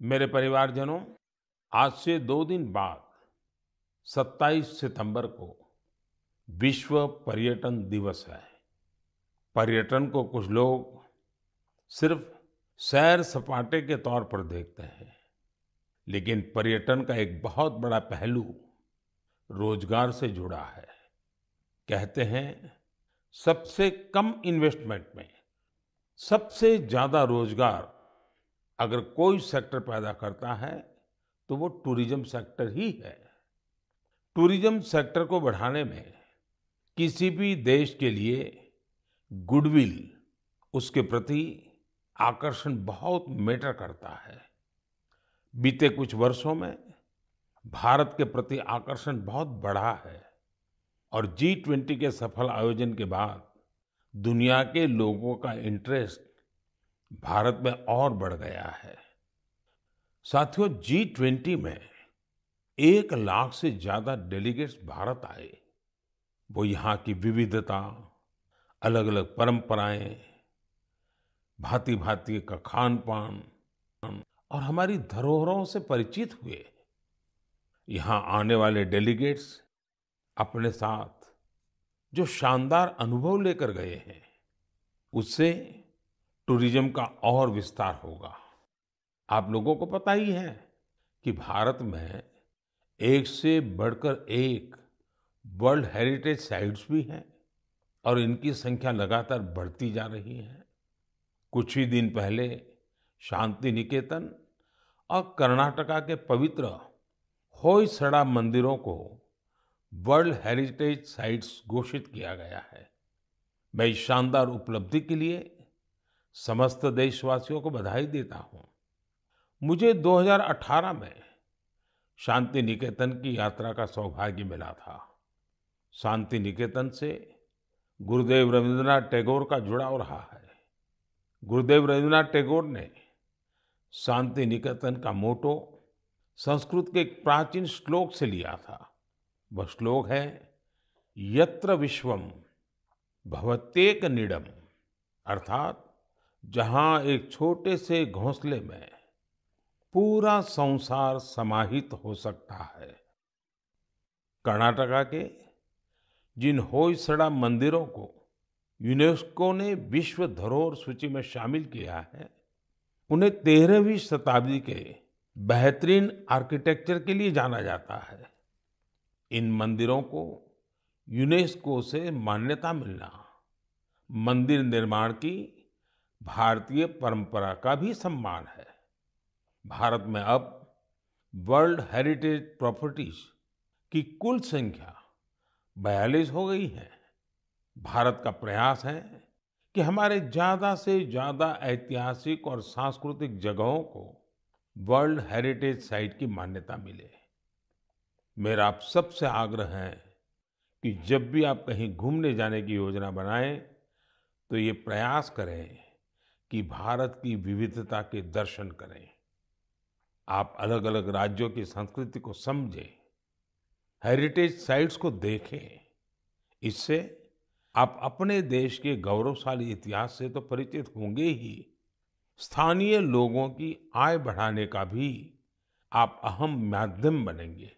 मेरे परिवारजनों, आज से दो दिन बाद 27 सितंबर को विश्व पर्यटन दिवस है। पर्यटन को कुछ लोग सिर्फ़ सैर सपाटे के तौर पर देखते हैं, लेकिन पर्यटन का एक बहुत बड़ा पहलू रोज़गार से जुड़ा है। कहते हैं, सबसे कम इन्वेस्टमेंट में सबसे ज़्यादा रोज़गार अगर कोई सेक्टर पैदा करता है तो वो टूरिज़्म सेक्टर ही है। टूरिज़्म सेक्टर को बढ़ाने में किसी भी देश के लिए गुडविल उसके प्रति आकर्षण बहुत मैटर करता है। बीते कुछ वर्षों में भारत के प्रति आकर्षण बहुत बढ़ा है और जी ट्वेंटी के सफल आयोजन के बाद दुनिया के लोगों का इंटरेस्ट भारत में और बढ़ गया है। साथियों जी ट्वेंटी में एक लाख से ज़्यादा डेलीगेट्स भारत आए। वो यहाँ की विविधता अलग अलग परंपराएँ भांति भांति का खान पान और हमारी धरोहरों से परिचित हुए। यहाँ आने वाले डेलीगेट्स अपने साथ जो शानदार अनुभव लेकर गए हैं, उससे टूरिज़्म का और विस्तार होगा। आप लोगों को पता ही है कि भारत में एक से बढ़कर एक वर्ल्ड हेरिटेज साइट्स भी हैं और इनकी संख्या लगातार बढ़ती जा रही है। कुछ ही दिन पहले शांति निकेतन और कर्नाटका के पवित्र होयसड़ा मंदिरों को वर्ल्ड हेरिटेज साइट्स घोषित किया गया है। मैं इस शानदार उपलब्धि के लिए समस्त देशवासियों को बधाई देता हूँ। मुझे 2018 में शांति निकेतन की यात्रा का सौभाग्य मिला था। शांति निकेतन से गुरुदेव रविंद्रनाथ टैगोर का जुड़ाव रहा है। गुरुदेव रविंद्रनाथ टैगोर ने शांति निकेतन का मोटो संस्कृत के एक प्राचीन श्लोक से लिया था। वह श्लोक है, यत्र विश्वम भवत्येक निडम अर्थात जहाँ एक छोटे से घोंसले में पूरा संसार समाहित हो सकता है। कर्नाटका के जिन होयसड़ा मंदिरों को यूनेस्को ने विश्व धरोहर सूची में शामिल किया है, उन्हें तेरहवीं शताब्दी के बेहतरीन आर्किटेक्चर के लिए जाना जाता है। इन मंदिरों को यूनेस्को से मान्यता मिलना, मंदिर निर्माण की भारतीय परंपरा का भी सम्मान है। भारत में अब वर्ल्ड हेरिटेज प्रॉपर्टीज़ की कुल संख्या बयालीस हो गई है। भारत का प्रयास है कि हमारे ज़्यादा से ज़्यादा ऐतिहासिक और सांस्कृतिक जगहों को वर्ल्ड हेरिटेज साइट की मान्यता मिले। मेरा आप सबसे आग्रह है कि जब भी आप कहीं घूमने जाने की योजना बनाएँ तो ये प्रयास करें कि भारत की विविधता के दर्शन करें। आप अलग अलग राज्यों की संस्कृति को समझें हेरिटेज साइट्स को देखें। इससे आप अपने देश के गौरवशाली इतिहास से तो परिचित होंगे ही। स्थानीय लोगों की आय बढ़ाने का भी आप अहम माध्यम बनेंगे।